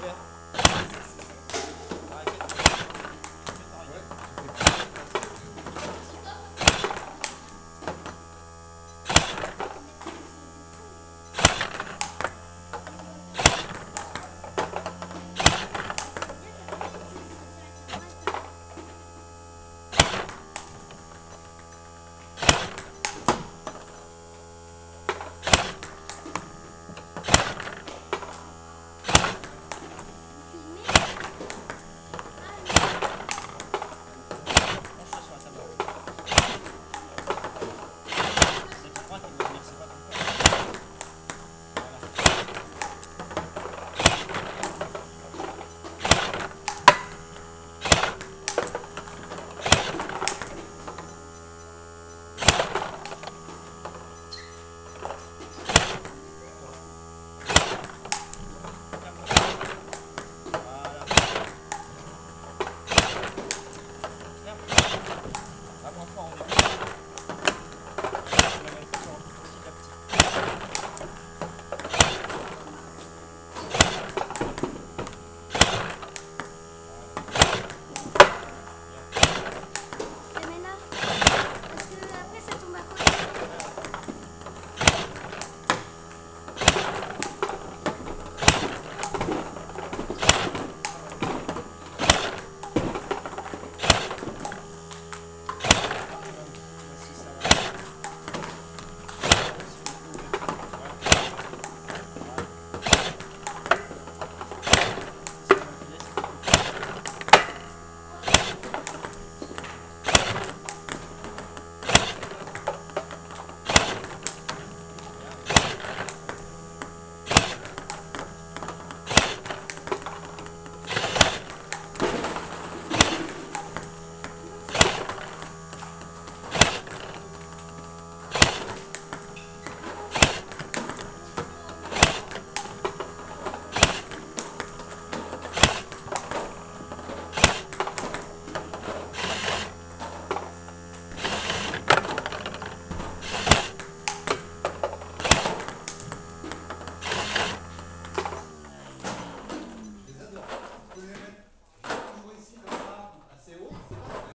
Olha.